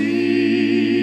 see,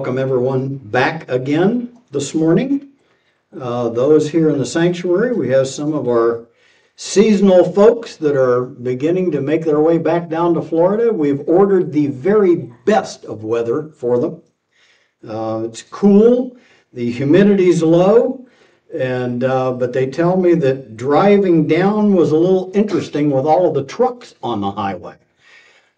welcome everyone back again this morning. Uh, Those here in the sanctuary, we have some of our seasonal folks that are beginning to make their way back down to Florida. We've ordered the very best of weather for them. Uh, It's cool, the humidity's low, and, uh, but they tell me that driving down was a little interesting with all of the trucks on the highway.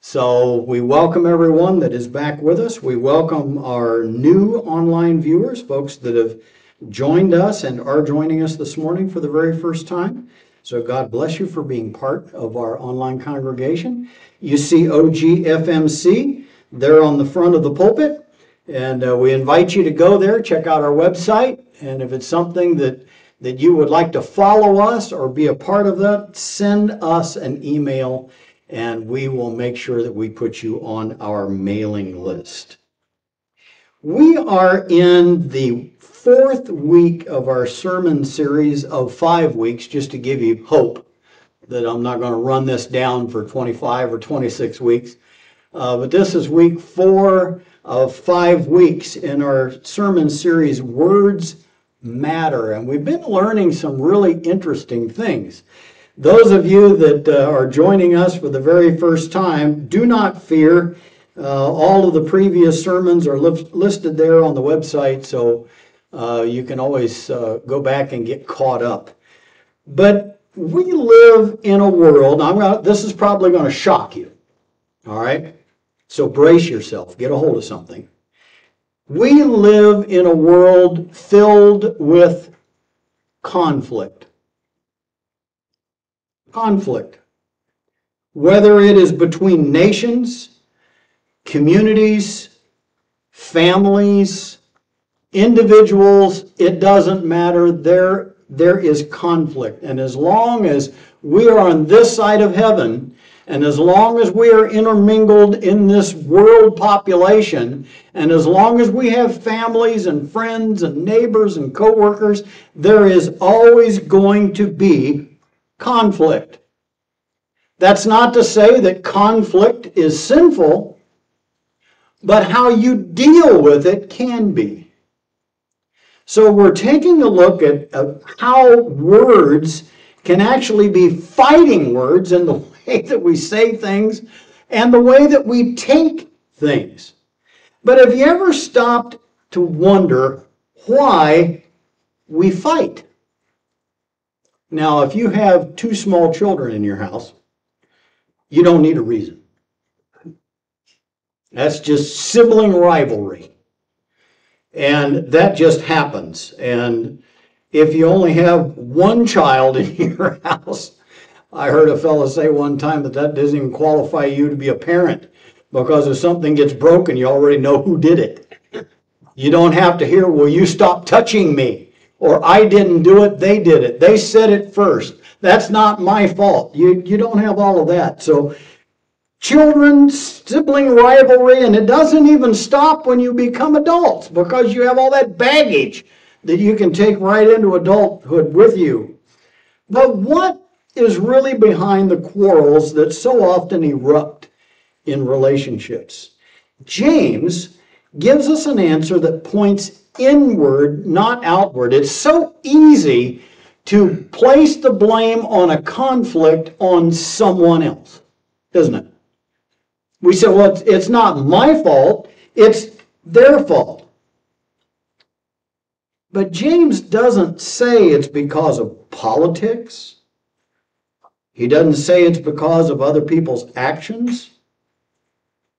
So we welcome everyone that is back with us. We welcome our new online viewers, folks that have joined us and are joining us this morning for the very first time. So God bless you for being part of our online congregation. You see OGFMC there on the front of the pulpit. And uh, we invite you to go there, check out our website. And if it's something that, that you would like to follow us or be a part of that, send us an email and we will make sure that we put you on our mailing list. We are in the fourth week of our sermon series of five weeks, just to give you hope that I'm not going to run this down for 25 or 26 weeks. Uh, but this is week four of five weeks in our sermon series, Words Matter. And we've been learning some really interesting things. Those of you that uh, are joining us for the very first time, do not fear. Uh, all of the previous sermons are li- listed there on the website, so uh, you can always uh, go back and get caught up. But we live in a world, I'm gonna, this is probably going to shock you, all right? So brace yourself, get a hold of something. We live in a world filled with conflict. Conflict. Whether it is between nations, communities, families, individuals, it doesn't matter. There, there is conflict. And as long as we are on this side of heaven, and as long as we are intermingled in this world population, and as long as we have families and friends and neighbors and coworkers, there is always going to be conflict. That's not to say that conflict is sinful, but how you deal with it can be. So we're taking a look at how words can actually be fighting words in the way that we say things and the way that we take things. But have you ever stopped to wonder why we fight? Now, if you have two small children in your house, you don't need a reason. That's just sibling rivalry. And that just happens. And if you only have one child in your house, I heard a fellow say one time that that doesn't even qualify you to be a parent because if something gets broken, you already know who did it. You don't have to hear, Will you stop touching me? Or I didn't do it, they did it. They said it first. That's not my fault. You, you don't have all of that. So children, sibling rivalry, and it doesn't even stop when you become adults because you have all that baggage that you can take right into adulthood with you. But what is really behind the quarrels that so often erupt in relationships? James gives us an answer that points inward, not outward. It's so easy to place the blame on a conflict on someone else, isn't it? We say, well, it's, it's not my fault, it's their fault. But James doesn't say it's because of politics. He doesn't say it's because of other people's actions.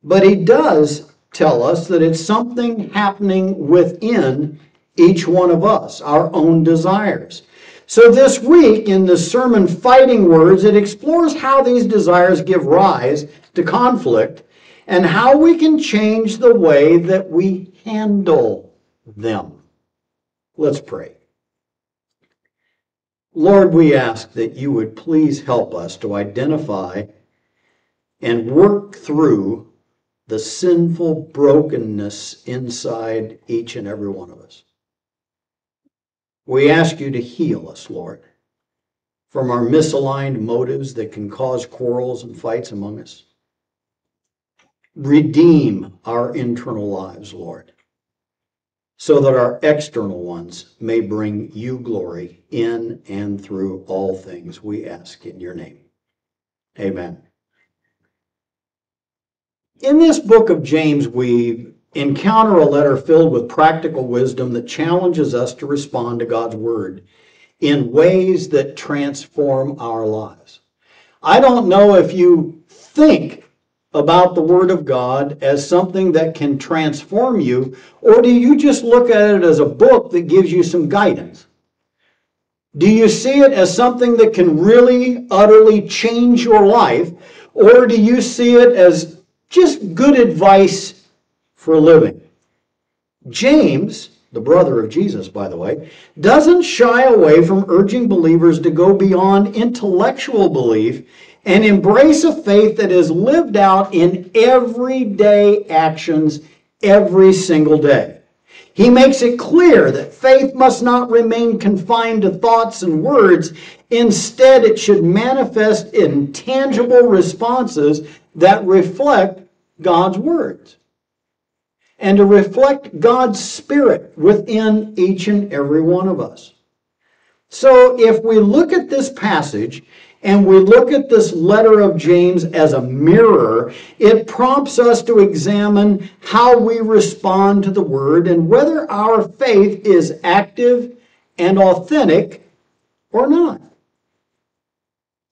But he does tell us that it's something happening within each one of us, our own desires. So this week in the sermon Fighting Words, it explores how these desires give rise to conflict and how we can change the way that we handle them. Let's pray. Lord, we ask that you would please help us to identify and work through the sinful brokenness inside each and every one of us. We ask you to heal us, Lord, from our misaligned motives that can cause quarrels and fights among us. Redeem our internal lives, Lord, so that our external ones may bring you glory in and through all things we ask in your name. Amen. In this book of James, we encounter a letter filled with practical wisdom that challenges us to respond to God's word in ways that transform our lives. I don't know if you think about the word of God as something that can transform you, or do you just look at it as a book that gives you some guidance? Do you see it as something that can really, utterly change your life, or do you see it as just good advice for living. James, the brother of Jesus, by the way, doesn't shy away from urging believers to go beyond intellectual belief and embrace a faith that is lived out in everyday actions every single day. He makes it clear that faith must not remain confined to thoughts and words. Instead, it should manifest in tangible responses that reflect God's words and to reflect God's Spirit within each and every one of us. So, if we look at this passage and we look at this letter of James as a mirror, it prompts us to examine how we respond to the word and whether our faith is active and authentic or not.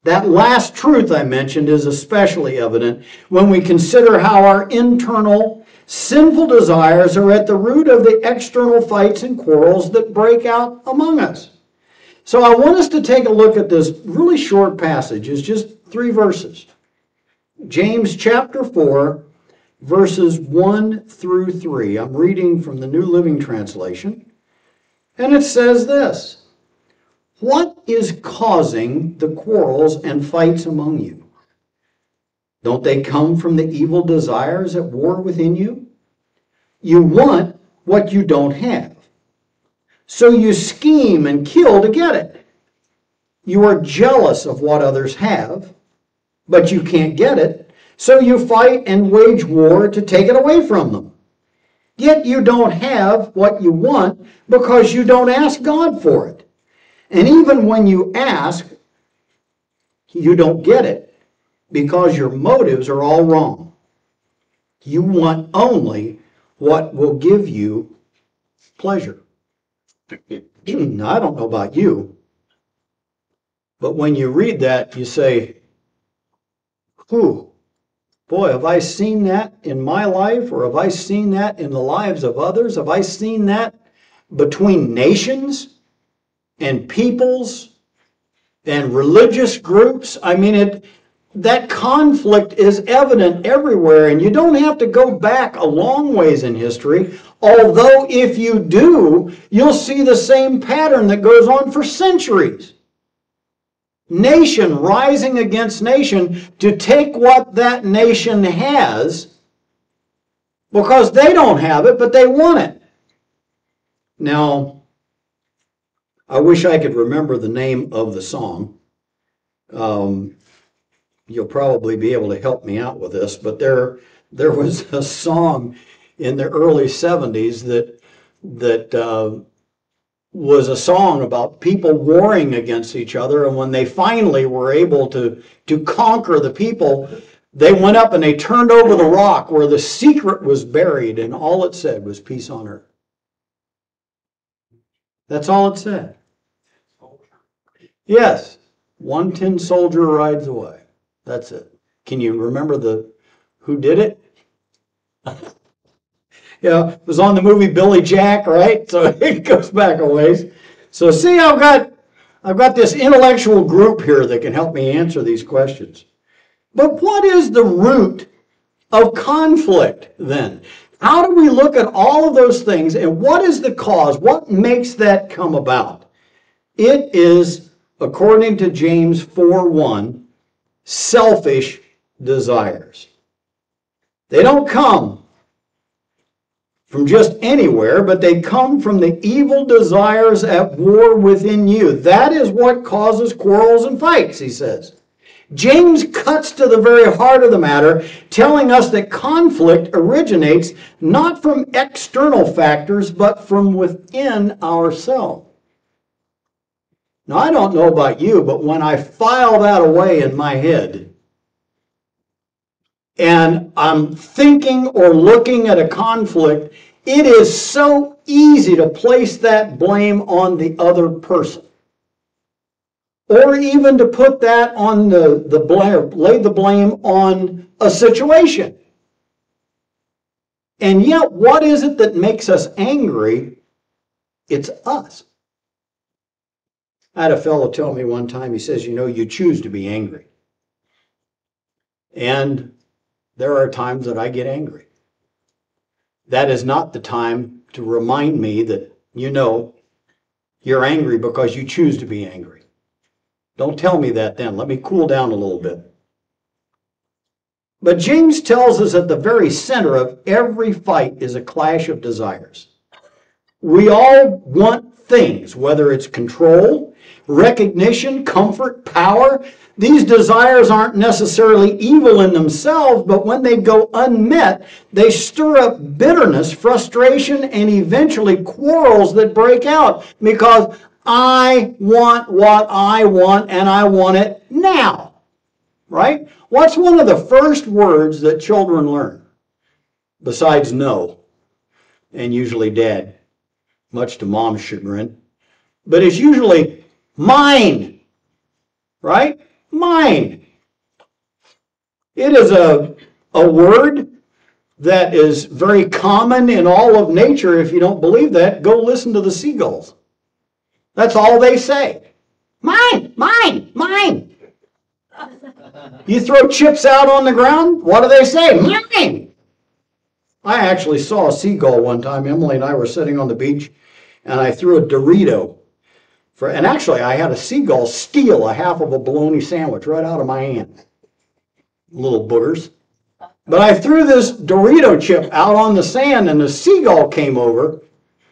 That last truth I mentioned is especially evident when we consider how our internal sinful desires are at the root of the external fights and quarrels that break out among us. So I want us to take a look at this really short passage. It's just three verses. James chapter 4, verses 1 through 3. I'm reading from the New Living Translation. And it says this What is causing the quarrels and fights among you? Don't they come from the evil desires at war within you? You want what you don't have. So you scheme and kill to get it. You are jealous of what others have, but you can't get it. So you fight and wage war to take it away from them. Yet you don't have what you want because you don't ask God for it. And even when you ask, you don't get it because your motives are all wrong. You want only what will give you pleasure. I don't know about you, but when you read that, you say, whew, boy, have I seen that in my life or have I seen that in the lives of others? Have I seen that between nations and peoples and religious groups? I mean, it, that conflict is evident everywhere, and you don't have to go back a long ways in history. Although, if you do, you'll see the same pattern that goes on for centuries. Nation rising against nation to take what that nation has because they don't have it, but they want it. Now, I wish I could remember the name of the song. Um, you'll probably be able to help me out with this, but there there was a song in the early 70s that that uh, was a song about people warring against each other and when they finally were able to to conquer the people they went up and they turned over the rock where the secret was buried and all it said was peace on earth that's all it said yes one tin soldier rides away that's it. Can you remember the who did it? yeah, it was on the movie Billy Jack, right? So it goes back a ways. So see, I've got I've got this intellectual group here that can help me answer these questions. But what is the root of conflict then? How do we look at all of those things and what is the cause? What makes that come about? It is, according to James 4 1, selfish desires. They don't come from just anywhere, but they come from the evil desires at war within you. That is what causes quarrels and fights, he says. James cuts to the very heart of the matter, telling us that conflict originates not from external factors, but from within ourselves. Now, I don't know about you, but when I file that away in my head and I'm thinking or looking at a conflict, it is so easy to place that blame on the other person. Or even to put that on the, the blame, lay the blame on a situation. And yet, what is it that makes us angry? It's us. I had a fellow tell me one time, he says, You know, you choose to be angry. And there are times that I get angry. That is not the time to remind me that, you know, you're angry because you choose to be angry. Don't tell me that then. Let me cool down a little bit. But James tells us at the very center of every fight is a clash of desires. We all want things, whether it's control, recognition, comfort, power. These desires aren't necessarily evil in themselves, but when they go unmet, they stir up bitterness, frustration, and eventually quarrels that break out because I want what I want and I want it now. Right? What's one of the first words that children learn besides no? And usually dad, much to mom's chagrin. But it's usually mine. Right? Mine. It is a, a word that is very common in all of nature. If you don't believe that, go listen to the seagulls. That's all they say. Mine, mine, mine. You throw chips out on the ground, what do they say? Mine. I actually saw a seagull one time. Emily and I were sitting on the beach, and I threw a Dorito. For, and actually, I had a seagull steal a half of a bologna sandwich right out of my hand. Little boogers. But I threw this Dorito chip out on the sand, and the seagull came over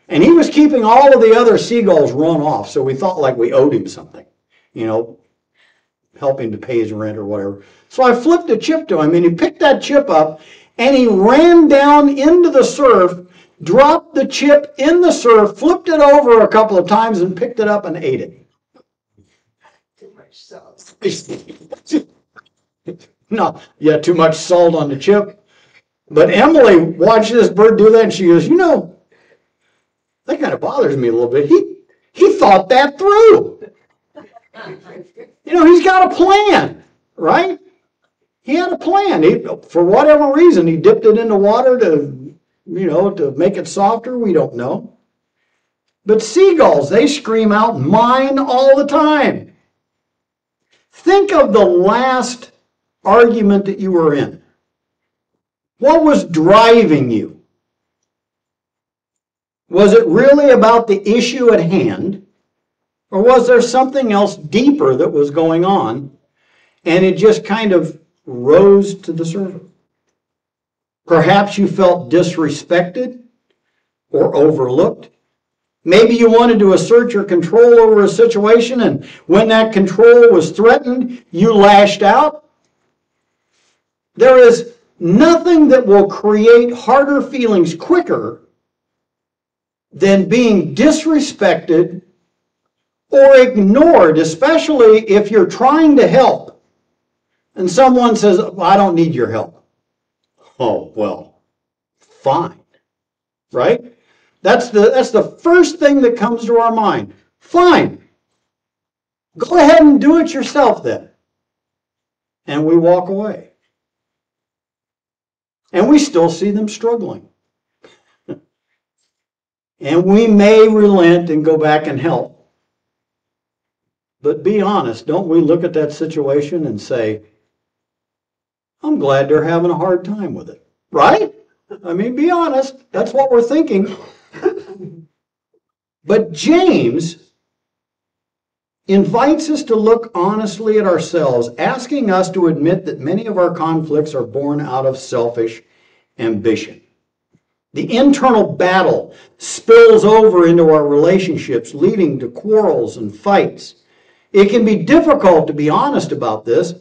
and he was keeping all of the other seagulls run off, so we thought like we owed him something, you know, helping to pay his rent or whatever. So I flipped a chip to him, and he picked that chip up, and he ran down into the surf, dropped the chip in the surf, flipped it over a couple of times, and picked it up and ate it. Too much salt. no, yeah, too much salt on the chip. But Emily watched this bird do that, and she goes, you know, that kind of bothers me a little bit. He he thought that through. You know, he's got a plan, right? He had a plan. He, for whatever reason, he dipped it in the water to, you know, to make it softer. We don't know. But seagulls, they scream out mine all the time. Think of the last argument that you were in. What was driving you? Was it really about the issue at hand? Or was there something else deeper that was going on and it just kind of rose to the surface? Perhaps you felt disrespected or overlooked. Maybe you wanted to assert your control over a situation, and when that control was threatened, you lashed out. There is nothing that will create harder feelings quicker than being disrespected or ignored, especially if you're trying to help and someone says, I don't need your help. Oh, well, fine. Right? That's the, that's the first thing that comes to our mind. Fine. Go ahead and do it yourself then. And we walk away. And we still see them struggling. And we may relent and go back and help. But be honest, don't we look at that situation and say, I'm glad they're having a hard time with it, right? I mean, be honest. That's what we're thinking. but James invites us to look honestly at ourselves, asking us to admit that many of our conflicts are born out of selfish ambition. The internal battle spills over into our relationships, leading to quarrels and fights. It can be difficult to be honest about this,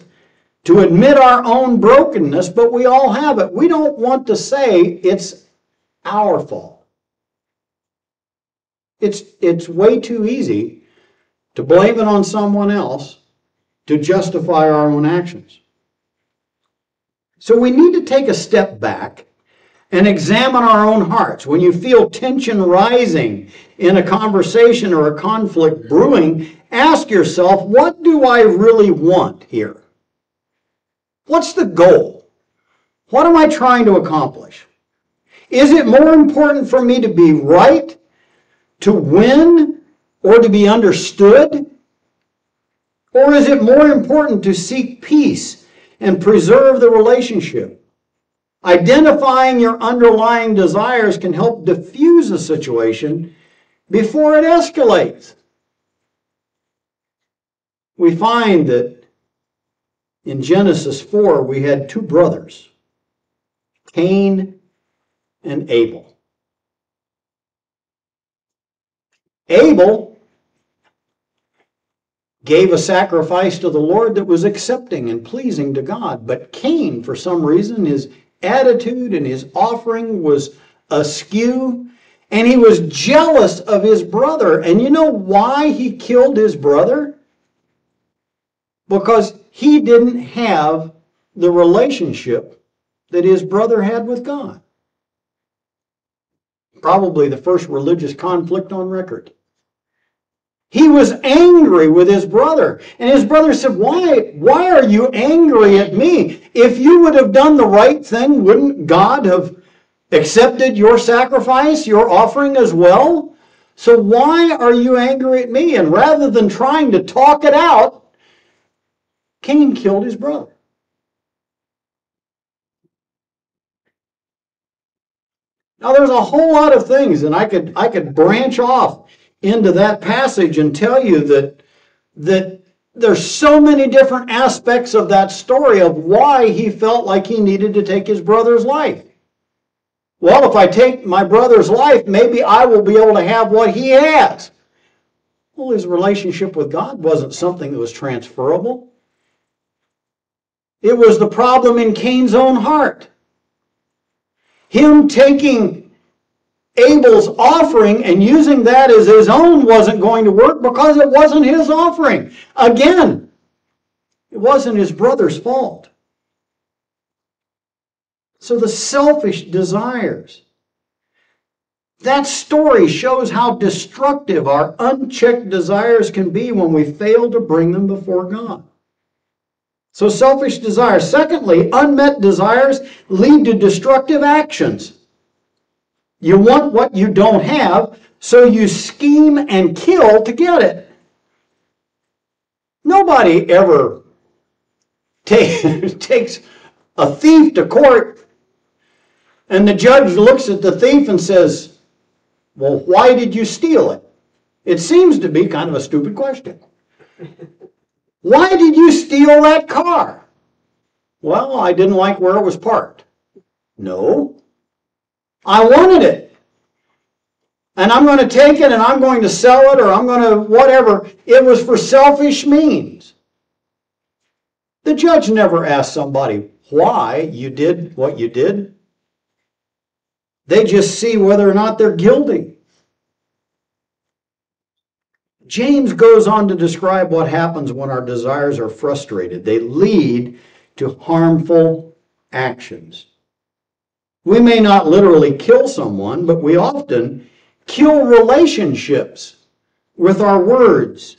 to admit our own brokenness, but we all have it. We don't want to say it's our fault. It's, it's way too easy to blame it on someone else to justify our own actions. So we need to take a step back and examine our own hearts. When you feel tension rising in a conversation or a conflict brewing, ask yourself, what do I really want here? What's the goal? What am I trying to accomplish? Is it more important for me to be right, to win, or to be understood? Or is it more important to seek peace and preserve the relationship? Identifying your underlying desires can help diffuse a situation before it escalates. We find that in Genesis 4, we had two brothers, Cain and Abel. Abel gave a sacrifice to the Lord that was accepting and pleasing to God. But Cain, for some reason, his attitude and his offering was askew, and he was jealous of his brother. And you know why he killed his brother? Because he didn't have the relationship that his brother had with God. Probably the first religious conflict on record. He was angry with his brother. And his brother said, Why, why are you angry at me? If you would have done the right thing, wouldn't God have accepted your sacrifice, your offering as well? So why are you angry at me? And rather than trying to talk it out, Cain killed his brother. Now there's a whole lot of things, and I could I could branch off into that passage and tell you that that there's so many different aspects of that story of why he felt like he needed to take his brother's life. Well, if I take my brother's life, maybe I will be able to have what he has. Well, his relationship with God wasn't something that was transferable. It was the problem in Cain's own heart. Him taking Abel's offering and using that as his own wasn't going to work because it wasn't his offering. Again, it wasn't his brother's fault. So the selfish desires. That story shows how destructive our unchecked desires can be when we fail to bring them before God. So selfish desires. Secondly, unmet desires lead to destructive actions. You want what you don't have, so you scheme and kill to get it. Nobody ever take, takes a thief to court and the judge looks at the thief and says, Well, why did you steal it? It seems to be kind of a stupid question. Why did you steal that car? Well, I didn't like where it was parked. No. I wanted it. And I'm going to take it and I'm going to sell it or I'm going to whatever. It was for selfish means. The judge never asked somebody why you did what you did. They just see whether or not they're guilty. James goes on to describe what happens when our desires are frustrated. They lead to harmful actions. We may not literally kill someone, but we often kill relationships with our words.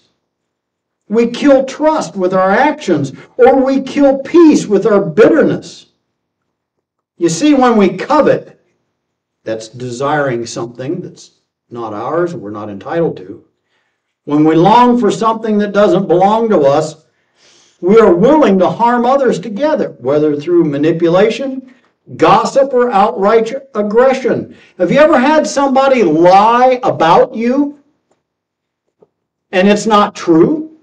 We kill trust with our actions, or we kill peace with our bitterness. You see, when we covet, that's desiring something that's not ours, and we're not entitled to. When we long for something that doesn't belong to us, we are willing to harm others together, whether through manipulation, gossip, or outright aggression. Have you ever had somebody lie about you and it's not true?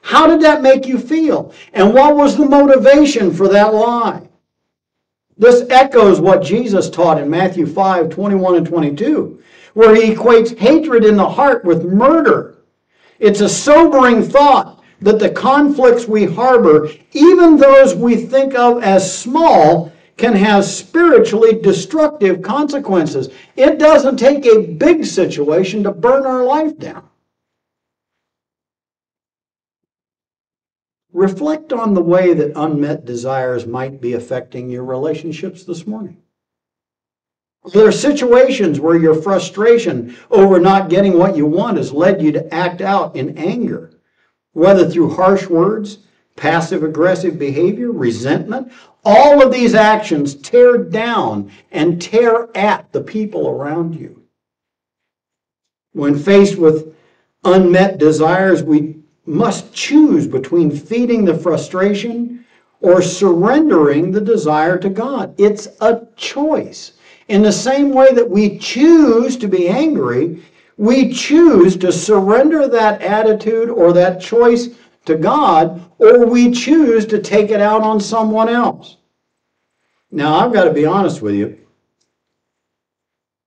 How did that make you feel? And what was the motivation for that lie? This echoes what Jesus taught in Matthew 5 21 and 22 where he equates hatred in the heart with murder. It's a sobering thought that the conflicts we harbor, even those we think of as small, can have spiritually destructive consequences. It doesn't take a big situation to burn our life down. Reflect on the way that unmet desires might be affecting your relationships this morning. There are situations where your frustration over not getting what you want has led you to act out in anger, whether through harsh words, passive aggressive behavior, resentment. All of these actions tear down and tear at the people around you. When faced with unmet desires, we must choose between feeding the frustration or surrendering the desire to God. It's a choice. In the same way that we choose to be angry, we choose to surrender that attitude or that choice to God, or we choose to take it out on someone else. Now, I've got to be honest with you.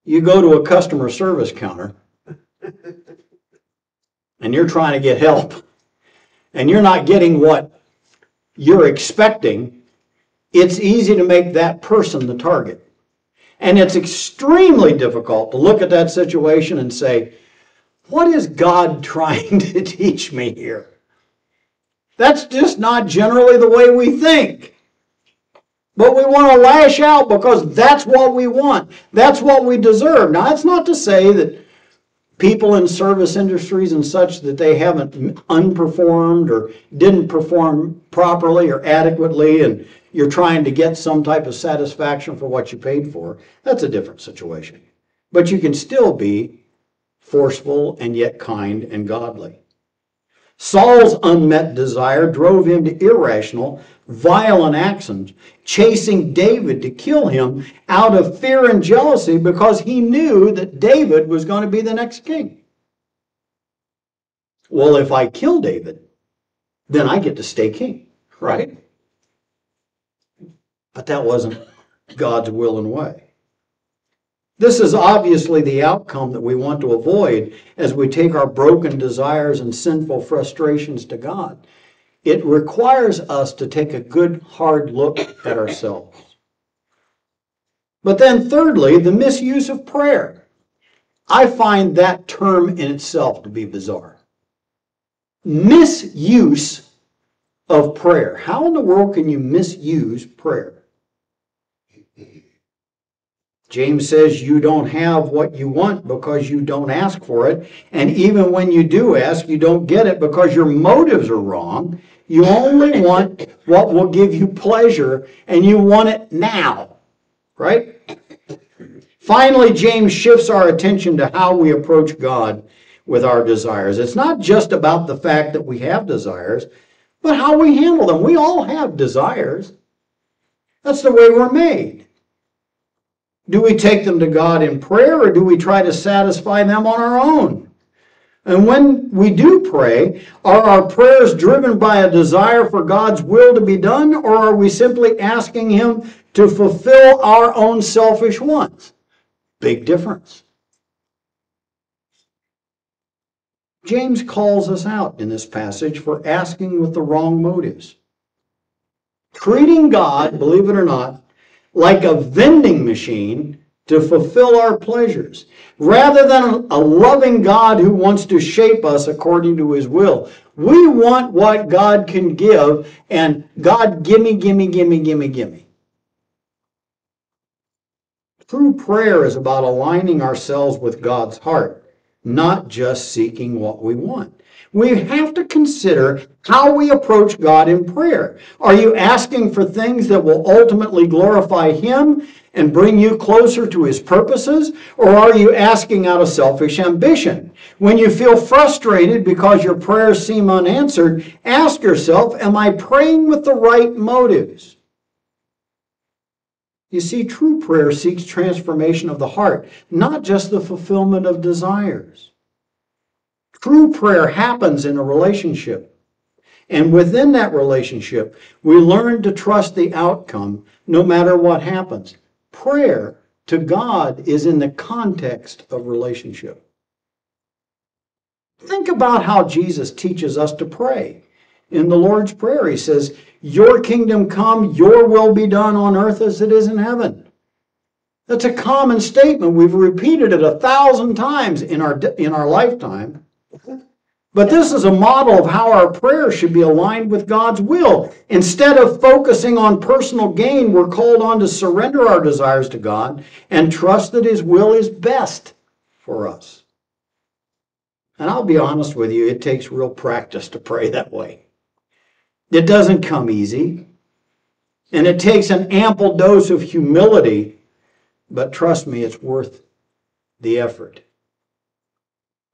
You go to a customer service counter and you're trying to get help, and you're not getting what you're expecting, it's easy to make that person the target. And it's extremely difficult to look at that situation and say, what is God trying to teach me here? That's just not generally the way we think. But we want to lash out because that's what we want. That's what we deserve. Now, that's not to say that people in service industries and such that they haven't unperformed or didn't perform properly or adequately and you're trying to get some type of satisfaction for what you paid for. That's a different situation. But you can still be forceful and yet kind and godly. Saul's unmet desire drove him to irrational, violent actions, chasing David to kill him out of fear and jealousy because he knew that David was going to be the next king. Well, if I kill David, then I get to stay king, right? But that wasn't God's will and way. This is obviously the outcome that we want to avoid as we take our broken desires and sinful frustrations to God. It requires us to take a good, hard look at ourselves. But then, thirdly, the misuse of prayer. I find that term in itself to be bizarre. Misuse of prayer. How in the world can you misuse prayer? James says you don't have what you want because you don't ask for it. And even when you do ask, you don't get it because your motives are wrong. You only want what will give you pleasure and you want it now, right? Finally, James shifts our attention to how we approach God with our desires. It's not just about the fact that we have desires, but how we handle them. We all have desires. That's the way we're made. Do we take them to God in prayer or do we try to satisfy them on our own? And when we do pray, are our prayers driven by a desire for God's will to be done, or are we simply asking Him to fulfill our own selfish wants? Big difference. James calls us out in this passage for asking with the wrong motives. Treating God, believe it or not, like a vending machine to fulfill our pleasures, rather than a loving God who wants to shape us according to his will. We want what God can give, and God, gimme, gimme, gimme, gimme, gimme. True prayer is about aligning ourselves with God's heart, not just seeking what we want. We have to consider how we approach God in prayer. Are you asking for things that will ultimately glorify Him and bring you closer to His purposes? Or are you asking out of selfish ambition? When you feel frustrated because your prayers seem unanswered, ask yourself, Am I praying with the right motives? You see, true prayer seeks transformation of the heart, not just the fulfillment of desires. True prayer happens in a relationship. And within that relationship, we learn to trust the outcome no matter what happens. Prayer to God is in the context of relationship. Think about how Jesus teaches us to pray. In the Lord's Prayer, he says, Your kingdom come, your will be done on earth as it is in heaven. That's a common statement. We've repeated it a thousand times in our, in our lifetime. But this is a model of how our prayers should be aligned with God's will. Instead of focusing on personal gain, we're called on to surrender our desires to God and trust that His will is best for us. And I'll be honest with you, it takes real practice to pray that way. It doesn't come easy. And it takes an ample dose of humility, but trust me, it's worth the effort.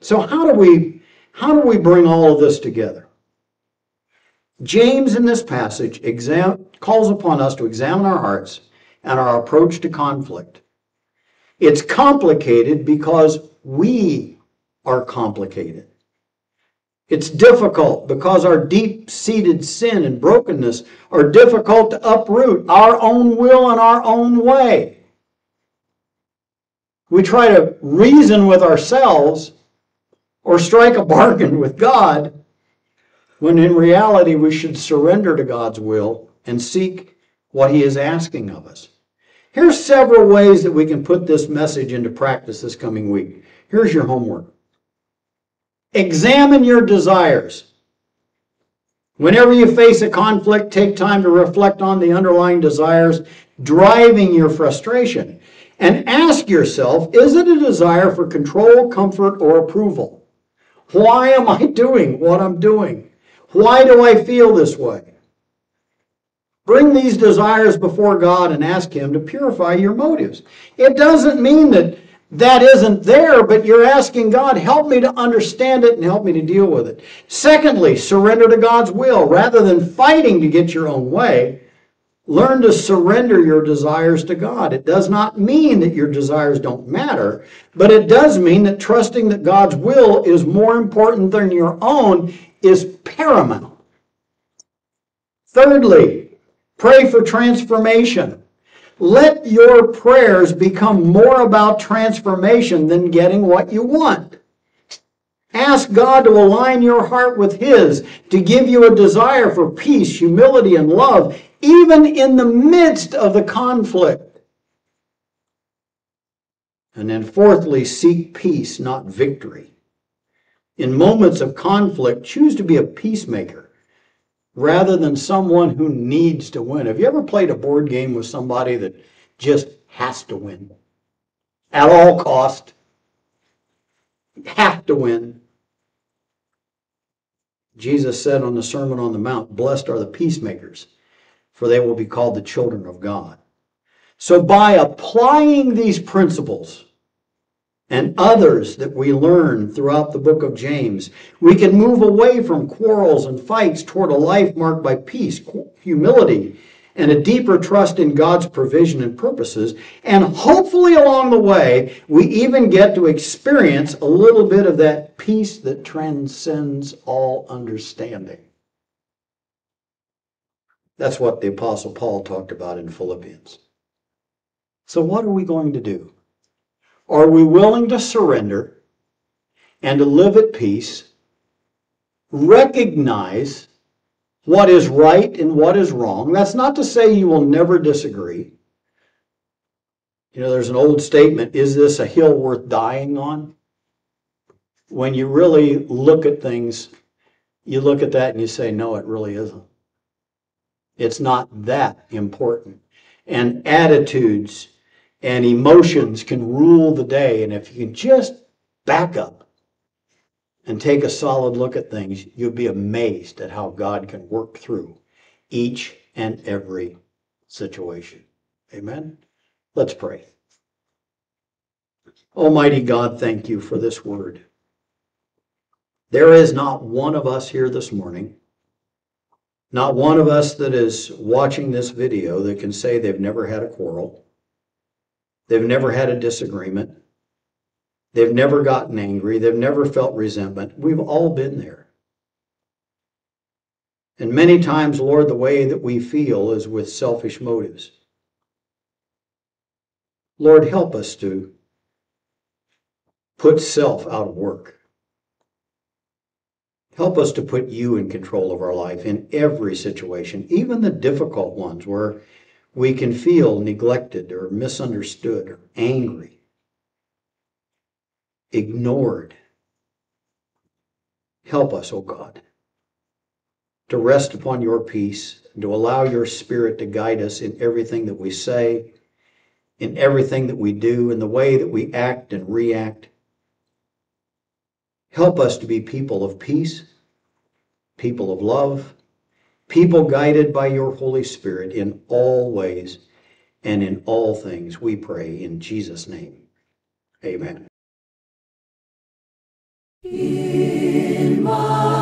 So how do we how do we bring all of this together? James in this passage exam, calls upon us to examine our hearts and our approach to conflict. It's complicated because we are complicated. It's difficult because our deep seated sin and brokenness are difficult to uproot our own will and our own way. We try to reason with ourselves or strike a bargain with God, when in reality we should surrender to God's will and seek what He is asking of us. Here's several ways that we can put this message into practice this coming week. Here's your homework. Examine your desires. Whenever you face a conflict, take time to reflect on the underlying desires driving your frustration and ask yourself is it a desire for control, comfort, or approval? Why am I doing what I'm doing? Why do I feel this way? Bring these desires before God and ask Him to purify your motives. It doesn't mean that that isn't there, but you're asking God, help me to understand it and help me to deal with it. Secondly, surrender to God's will. Rather than fighting to get your own way, learn to surrender your desires to God. It does not mean that your desires don't matter, but it does mean that trusting that God's will is more important than your own is paramount. Thirdly, pray for transformation. Let your prayers become more about transformation than getting what you want. Ask God to align your heart with His, to give you a desire for peace, humility, and love, even in the midst of the conflict. And then, fourthly, seek peace, not victory. In moments of conflict, choose to be a peacemaker rather than someone who needs to win. Have you ever played a board game with somebody that just has to win? At all cost. Have to win. Jesus said on the Sermon on the Mount, Blessed are the peacemakers, for they will be called the children of God. So by applying these principles, and others that we learn throughout the book of James. We can move away from quarrels and fights toward a life marked by peace, humility, and a deeper trust in God's provision and purposes. And hopefully, along the way, we even get to experience a little bit of that peace that transcends all understanding. That's what the Apostle Paul talked about in Philippians. So, what are we going to do? Are we willing to surrender and to live at peace, recognize what is right and what is wrong? That's not to say you will never disagree. You know, there's an old statement is this a hill worth dying on? When you really look at things, you look at that and you say, no, it really isn't. It's not that important. And attitudes and emotions can rule the day. And if you can just back up and take a solid look at things, you'll be amazed at how God can work through each and every situation. Amen? Let's pray. Almighty God, thank you for this word. There is not one of us here this morning, not one of us that is watching this video that can say they've never had a quarrel They've never had a disagreement. They've never gotten angry. They've never felt resentment. We've all been there. And many times, Lord, the way that we feel is with selfish motives. Lord, help us to put self out of work. Help us to put you in control of our life in every situation, even the difficult ones where we can feel neglected or misunderstood or angry, ignored. Help us, O oh God, to rest upon your peace and to allow your spirit to guide us in everything that we say, in everything that we do, in the way that we act and react. Help us to be people of peace, people of love, people guided by your Holy Spirit in all ways and in all things, we pray in Jesus' name. Amen. In my